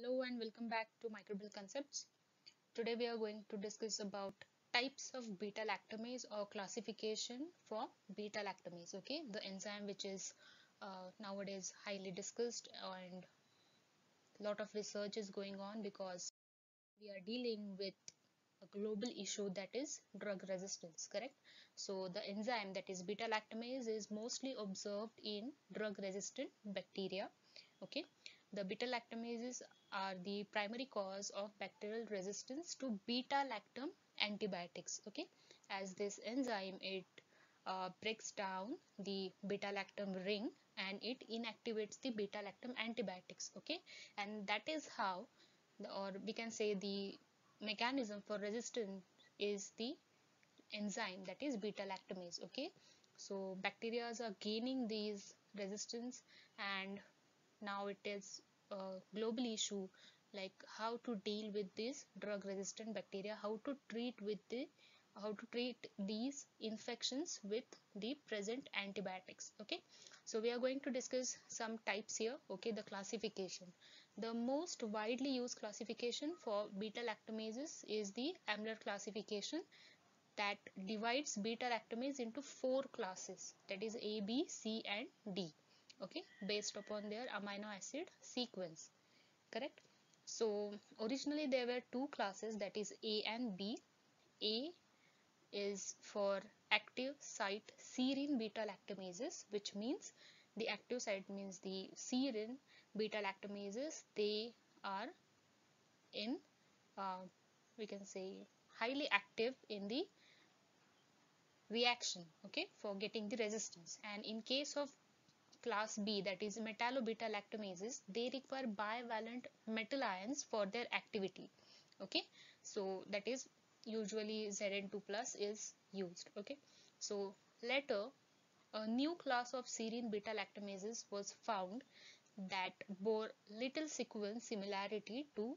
Hello and welcome back to Microbial Concepts. Today we are going to discuss about types of beta lactamase or classification for beta lactamase. Okay, the enzyme which is uh, nowadays highly discussed and lot of research is going on because we are dealing with a global issue that is drug resistance correct so the enzyme that is beta lactamase is mostly observed in drug resistant bacteria okay the beta lactamases are the primary cause of bacterial resistance to beta lactam antibiotics okay? As this enzyme it uh, breaks down the beta lactam ring and it inactivates the beta lactam antibiotics okay? And that is how or we can say the mechanism for resistance is the enzyme that is beta lactamase okay? So bacteria are gaining these resistance and now it is a global issue like how to deal with this drug resistant bacteria how to treat with the how to treat these infections with the present antibiotics okay? So we are going to discuss some types here okay the classification. The most widely used classification for beta lactamases is the Ambler classification that divides beta lactamase into four classes that is A, B, C and D okay based upon their amino acid sequence correct? So originally there were two classes that is A and B. A is for active site serine beta lactamases which means the active site means the serine beta lactamases they are in uh, we can say highly active in the reaction okay for getting the resistance. And in case of class B that is metallo-beta lactamases they require bivalent metal ions for their activity. Okay? So that is usually Zn2 plus is used. Okay? So later a new class of serine beta lactamases was found that bore little sequence similarity to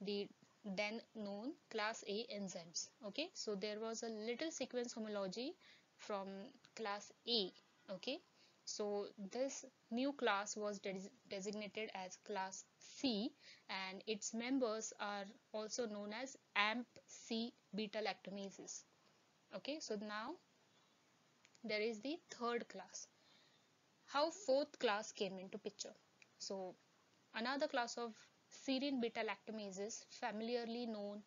the then known class A enzymes. Okay? So there was a little sequence homology from class A. Okay so this new class was de designated as class C and its members are also known as AMP-C beta lactamases okay so now there is the third class. How fourth class came into picture? So another class of serine beta lactamases familiarly known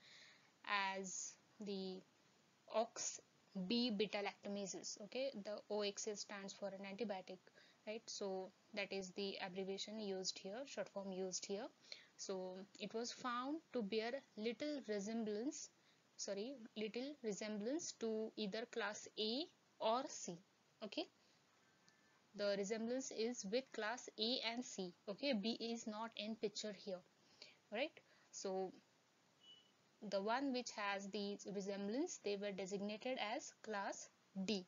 as the OX B beta lactamases okay the OX stands for an antibiotic right? So that is the abbreviation used here short form used here. So it was found to bear little resemblance sorry little resemblance to either class A or C okay? The resemblance is with class A and C okay? B is not in picture here right? So the one which has the resemblance they were designated as class D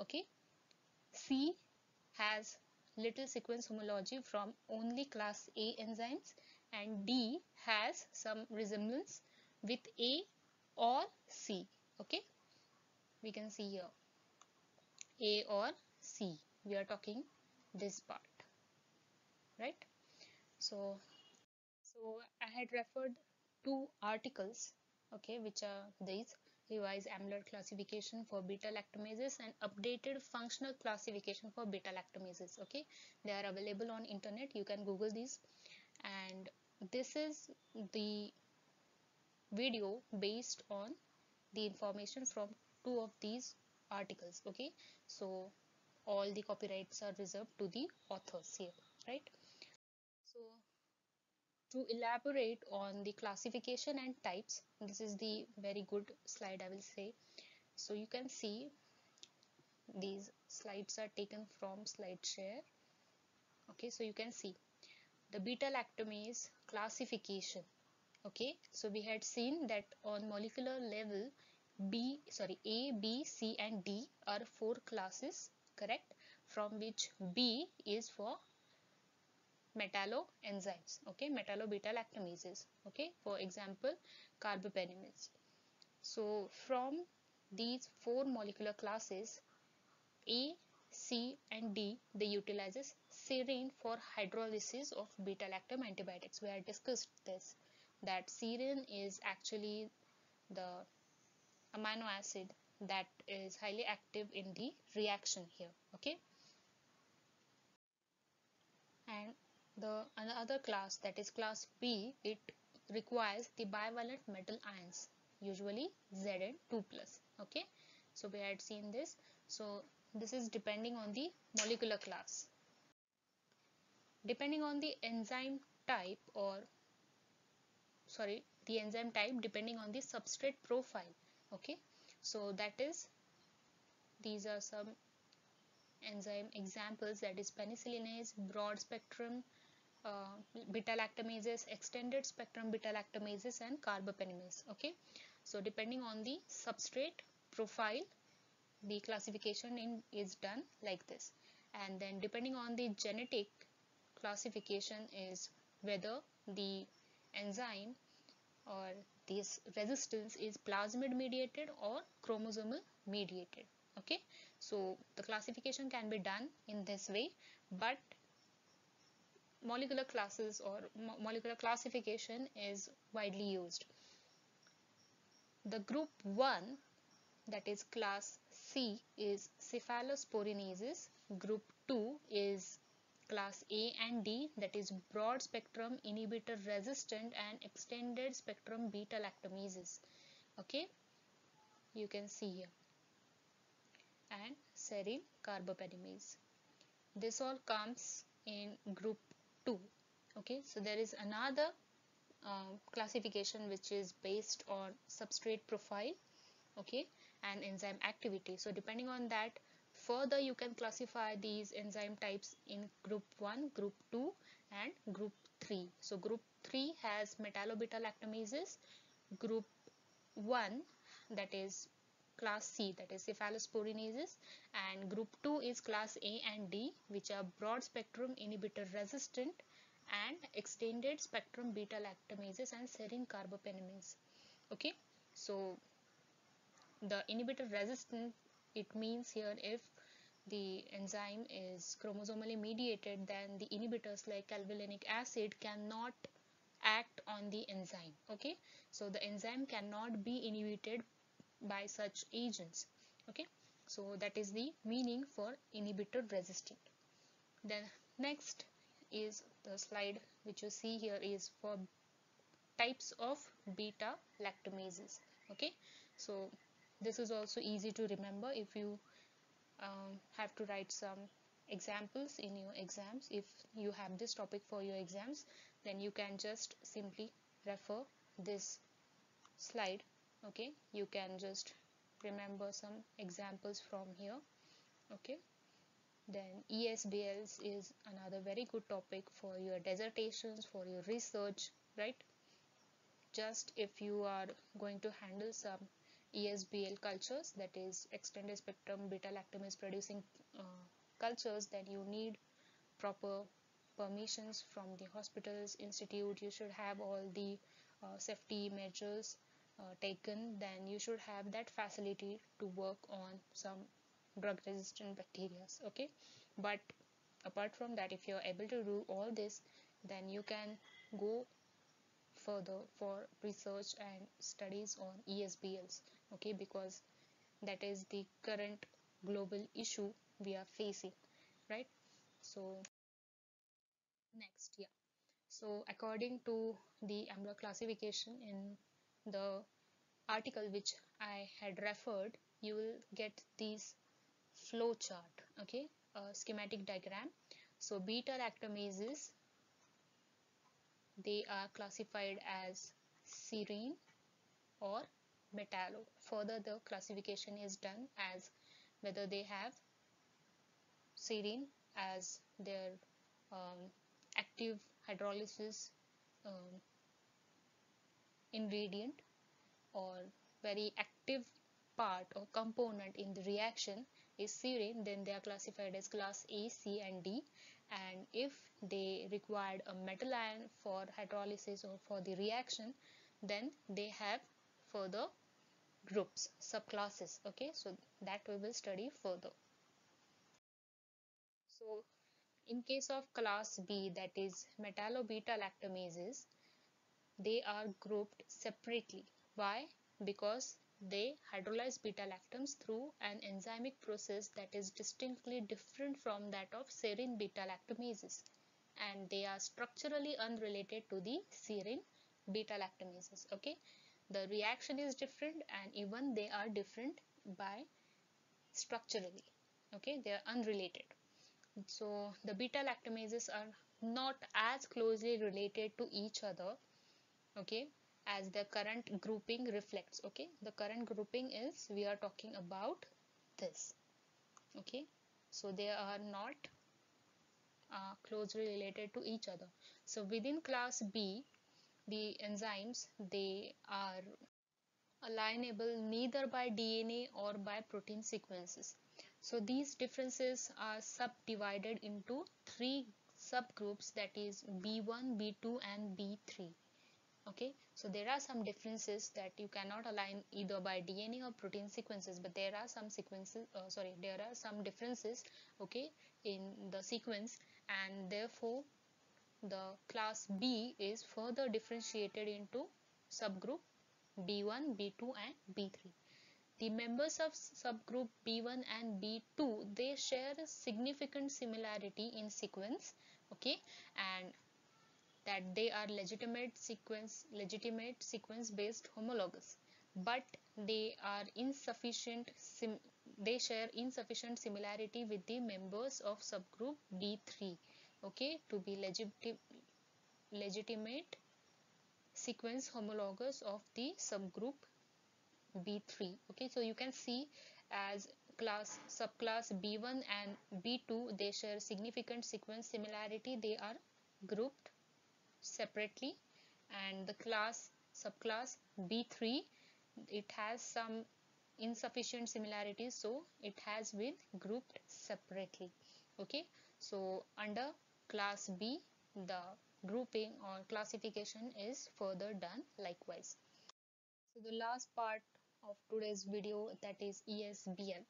okay? C has little sequence homology from only class A enzymes and D has some resemblance with A or C okay? We can see here A or C we are talking this part right? So so I had referred two articles okay which are these. Revised Ambler classification for beta lactamases and updated functional classification for beta lactamases okay. They are available on internet. You can google these. And this is the video based on the information from two of these articles okay. So all the copyrights are reserved to the authors here right to elaborate on the classification and types. This is the very good slide I will say. So you can see these slides are taken from SlideShare okay so you can see the beta lactamase classification. Okay so we had seen that on molecular level B sorry A B C and D are four classes correct? From which B is for metallo enzymes okay metallo beta lactamases okay for example carbapenems. So from these four molecular classes a c and d they utilizes serine for hydrolysis of beta lactam antibiotics. We have discussed this that serine is actually the amino acid that is highly active in the reaction here okay. And the another class that is class B it requires the bivalent metal ions usually Zn2 plus okay? So we had seen this. So this is depending on the molecular class. Depending on the enzyme type or sorry the enzyme type depending on the substrate profile okay? So that is these are some enzyme examples that is penicillinase broad spectrum uh, beta lactamases extended spectrum beta lactamases and carbapenemase okay? So depending on the substrate profile the classification in is done like this. And then depending on the genetic classification is whether the enzyme or this resistance is plasmid mediated or chromosomal mediated okay? So the classification can be done in this way but molecular classes or mo molecular classification is widely used. The group 1 that is class C is cephalosporinases group 2 is class A and D that is broad spectrum inhibitor resistant and extended spectrum beta lactamases okay? You can see here. And serine carbapenemase this all comes in group 2 okay so there is another uh, classification which is based on substrate profile okay and enzyme activity so depending on that Further, you can classify these enzyme types in group 1, group 2 and group 3. So group 3 has metallo-beta lactamases. Group 1 that is class C that is cephalosporinases and group 2 is class A and D which are broad spectrum inhibitor resistant and extended spectrum beta lactamases and serine carbapenemase okay so the inhibitor resistant it means here if the enzyme is chromosomally mediated then the inhibitors like clavulanic acid cannot act on the enzyme. Okay so the enzyme cannot be inhibited by such agents. Okay? So that is the meaning for inhibitor resistant then next is the slide which you see here is for types of beta lactamases. Okay? So this is also easy to remember if you um, have to write some examples in your exams. If you have this topic for your exams then you can just simply refer this slide okay you can just remember some examples from here. Okay then ESBLs is another very good topic for your dissertations for your research right? Just if you are going to handle some ESBL cultures that is extended spectrum beta lactamase producing uh, cultures then you need proper permissions from the hospitals institute. You should have all the uh, safety measures uh, taken then you should have that facility to work on some drug resistant bacteria okay? But apart from that if you're able to do all this then you can go further for research and studies on ESBLs okay? Because that is the current global issue we are facing right? So next yeah. So according to the Ambler classification in the article which I had referred you will get this flow chart okay a schematic diagram so beta lactamases they are classified as serine or metallo. Further, the classification is done as whether they have serine as their um, active hydrolysis um, ingredient or very active part or component in the reaction is serine then they are classified as class A, C and D. And if they required a metal ion for hydrolysis or for the reaction then they have further groups subclasses okay? So that we will study further. So in case of class B that is metallo-beta lactamases they are grouped separately. Why? Because they hydrolyze beta lactams through an enzymic process that is distinctly different from that of serine beta lactamases and they are structurally unrelated to the serine beta lactamases okay? The reaction is different and even they are different by structurally okay? They are unrelated. So the beta lactamases are not as closely related to each other okay as the current grouping reflects okay? The current grouping is we are talking about this okay? So they are not uh, closely related to each other. So within class b the enzymes they are alignable neither by dna or by protein sequences. So these differences are subdivided into three subgroups that is b1 b2 and b3 okay? So there are some differences that you cannot align either by dna or protein sequences but there are some sequences uh, sorry there are some differences okay in the sequence and therefore the class b is further differentiated into subgroup b1 b2 and b3 the members of subgroup b1 and b2 they share a significant similarity in sequence okay and that they are legitimate sequence legitimate sequence based homologous but they are insufficient they share insufficient similarity with the members of subgroup b3 okay to be legitimate legitimate sequence homologous of the subgroup b3 okay. So you can see as class subclass b1 and b2 they share significant sequence similarity they are grouped separately. And the class subclass b3 it has some insufficient similarities so it has been grouped separately. Okay? So under class b the grouping or classification is further done likewise. So the last part of today's video that is ESBL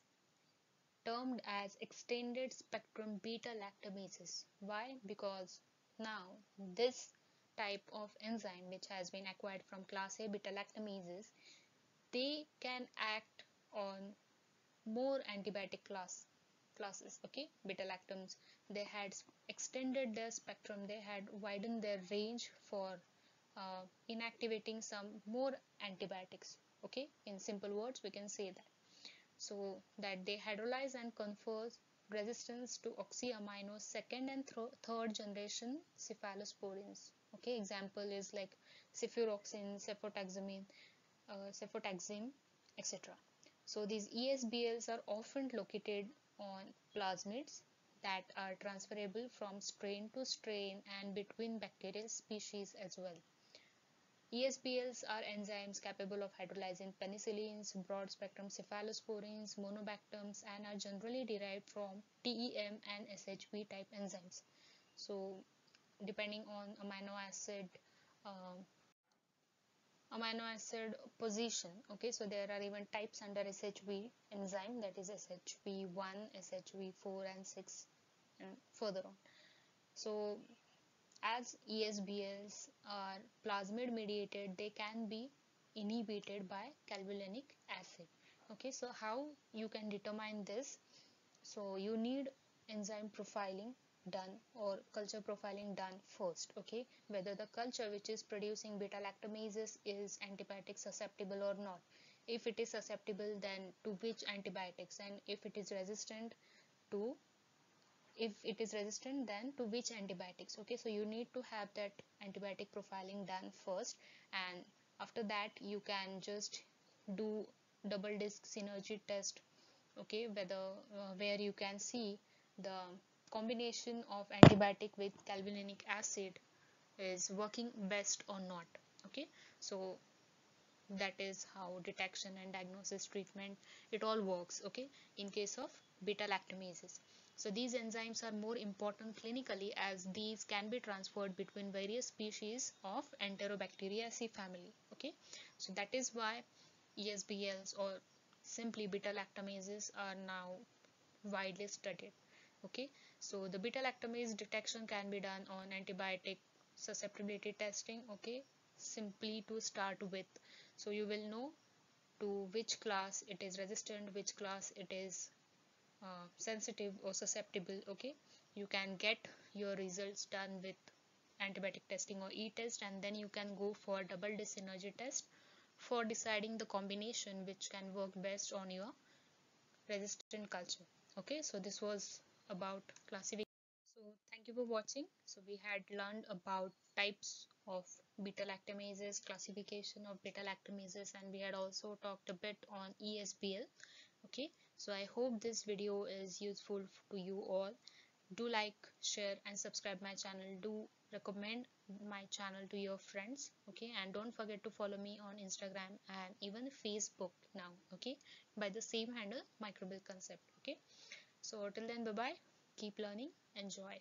termed as extended spectrum beta lactamases. Why? Because now this type of enzyme which has been acquired from class A beta lactamases they can act on more antibiotic class classes okay? Beta lactams they had extended their spectrum they had widened their range for uh, inactivating some more antibiotics okay? In simple words we can say that. So that they hydrolyze and confer resistance to oxyamino second and th third generation cephalosporins okay example is like cefuroxime cefotaxime uh, cefotaxime etc so these esbls are often located on plasmids that are transferable from strain to strain and between bacterial species as well ESBLs are enzymes capable of hydrolyzing penicillins, broad-spectrum cephalosporins, monobactams and are generally derived from TEM and SHV type enzymes. So depending on amino acid uh, amino acid position okay? So there are even types under shv enzyme that is shv1 shv4 and 6 and further on. So as esbls are plasmid mediated they can be inhibited by clavulanic acid okay? So how you can determine this? So you need enzyme profiling done or culture profiling done first okay? Whether the culture which is producing beta lactamases is antibiotic susceptible or not. If it is susceptible then to which antibiotics? And if it is resistant to if it is resistant then to which antibiotics? Okay so you need to have that antibiotic profiling done first. And after that you can just do double disc synergy test okay? Whether uh, where you can see the combination of antibiotic with clavulanic acid is working best or not okay? So that is how detection and diagnosis treatment it all works okay in case of beta lactamases so these enzymes are more important clinically as these can be transferred between various species of enterobacteriaceae family okay? So that is why esbls or simply beta lactamases are now widely studied okay so the beta lactamase detection can be done on antibiotic susceptibility testing okay? Simply to start with. So you will know to which class it is resistant which class it is uh, sensitive or susceptible okay? You can get your results done with antibiotic testing or e-test and then you can go for double disc synergy test for deciding the combination which can work best on your resistant culture okay? So this was about classification. So thank you for watching. So we had learned about types of beta lactamases classification of beta lactamases and we had also talked a bit on esbl okay? So i hope this video is useful to you all. Do like share and subscribe my channel. Do recommend my channel to your friends. Okay? And don't forget to follow me on instagram and even facebook now. Okay? By the same handle microbial concept. Okay so till then bye bye keep learning. Enjoy